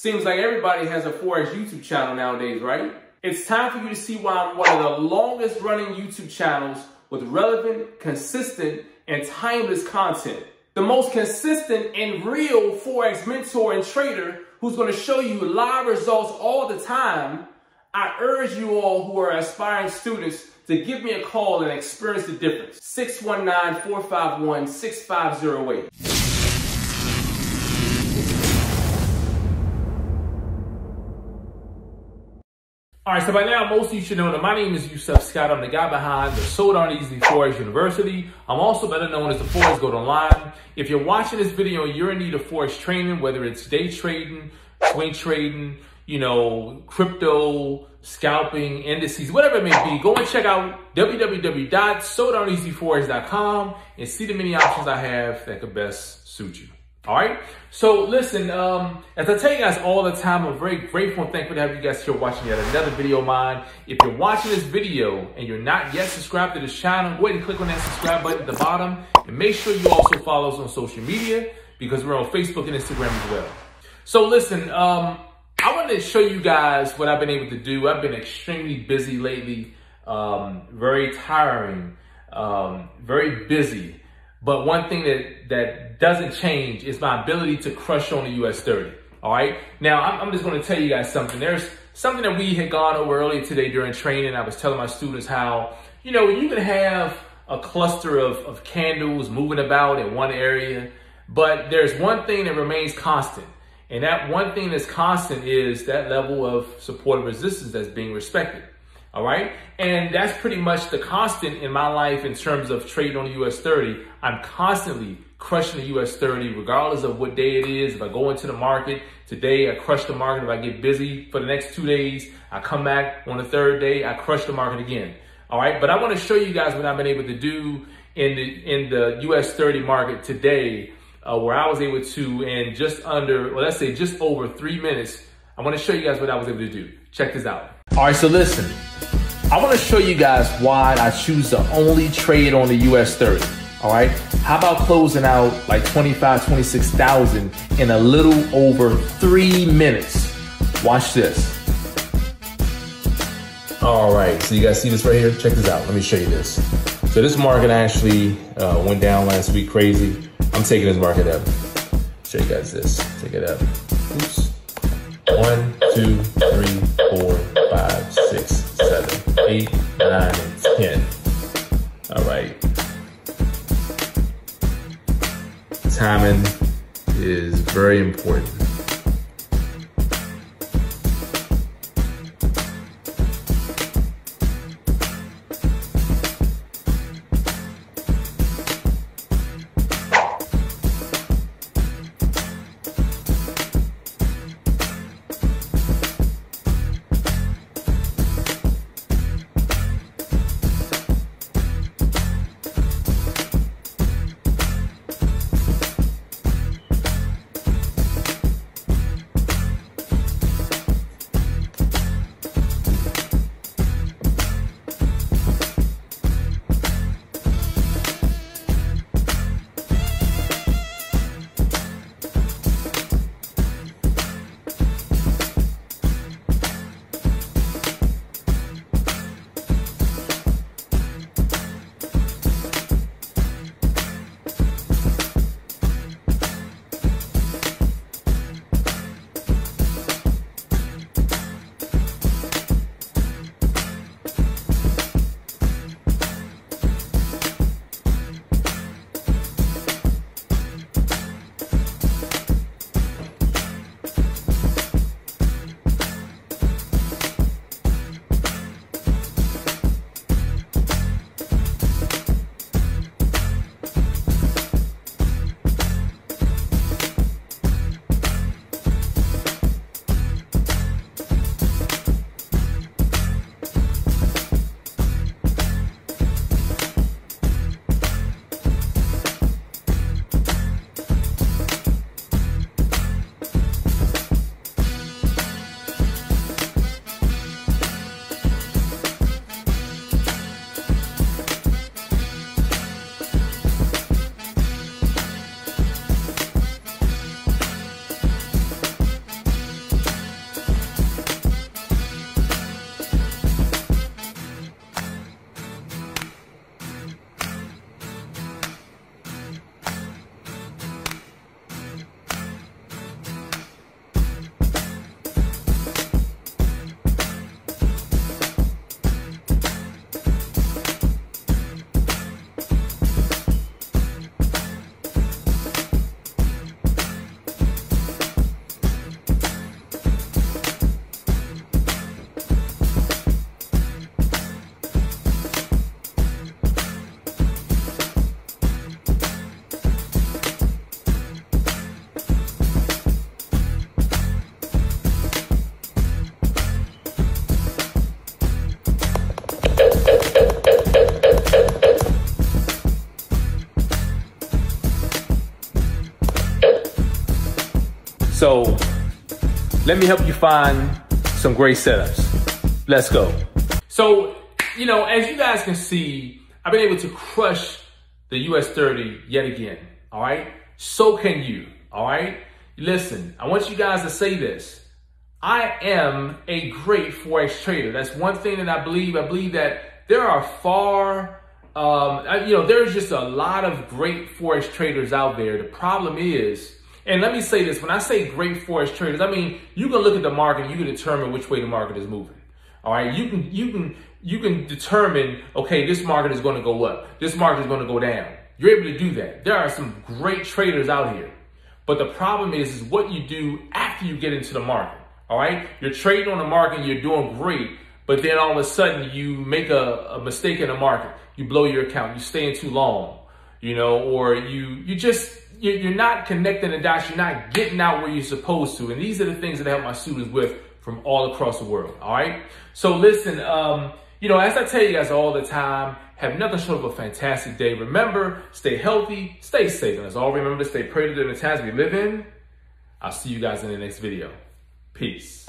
Seems like everybody has a Forex YouTube channel nowadays, right? It's time for you to see why I'm one of the longest running YouTube channels with relevant, consistent, and timeless content. The most consistent and real Forex mentor and trader who's going to show you live results all the time. I urge you all who are aspiring students to give me a call and experience the difference. 619-451-6508. All right, so by now, most of you should know that my name is Yusef Scott. I'm the guy behind the So Darn Easy Forex University. I'm also better known as the Forex Goat Online. If you're watching this video and you're in need of Forex training, whether it's day trading, swing trading, you know, crypto, scalping, indices, whatever it may be, go and check out www.sodarneasyforex.com and see the many options I have that could best suit you. All right. So listen, um, as I tell you guys all the time, I'm very grateful and thankful to have you guys here watching yet another video of mine. If you're watching this video and you're not yet subscribed to this channel, go ahead and click on that subscribe button at the bottom and make sure you also follow us on social media because we're on Facebook and Instagram as well. So listen, um, I wanted to show you guys what I've been able to do. I've been extremely busy lately, um, very tiring, um, very busy. But one thing that, that doesn't change is my ability to crush on the US 30. All right. Now, I'm, I'm just going to tell you guys something. There's something that we had gone over earlier today during training. I was telling my students how, you know, you can have a cluster of, of candles moving about in one area, but there's one thing that remains constant. And that one thing that's constant is that level of support and resistance that's being respected. All right. And that's pretty much the constant in my life in terms of trading on the US 30. I'm constantly crushing the US 30, regardless of what day it is. If I go into the market today, I crush the market. If I get busy for the next two days, I come back on the third day, I crush the market again. All right. But I want to show you guys what I've been able to do in the, in the US 30 market today, uh, where I was able to in just under, well, let's say just over three minutes. I want to show you guys what I was able to do. Check this out. All right, so listen, I want to show you guys why I choose to only trade on the US 30. All right, how about closing out like 25, 26,000 in a little over three minutes? Watch this. All right, so you guys see this right here? Check this out. Let me show you this. So this market actually uh, went down last week crazy. I'm taking this market up. Show you guys this. Take it up. Oops. One, two, three, four, five, six, eight, nine, and ten. All right. Timing is very important. So let me help you find some great setups. Let's go. So, you know, as you guys can see, I've been able to crush the US 30 yet again. All right. So can you. All right. Listen, I want you guys to say this. I am a great Forex trader. That's one thing that I believe. I believe that there are far, um, you know, there's just a lot of great Forex traders out there. The problem is, and let me say this, when I say great Forex traders, I mean, you can look at the market, you can determine which way the market is moving. All right. You can, you can, you can determine, okay, this market is going to go up. This market is going to go down. You're able to do that. There are some great traders out here. But the problem is, is what you do after you get into the market. All right. You're trading on the market, you're doing great. But then all of a sudden you make a, a mistake in the market. You blow your account. You stay in too long, you know, or you, you just, you're not connecting the dots. You're not getting out where you're supposed to. And these are the things that I help my students with from all across the world. All right. So listen, um, you know, as I tell you guys all the time, have nothing short of a fantastic day. Remember, stay healthy, stay safe. And as all remember to stay prayed in the times we live in. I'll see you guys in the next video. Peace.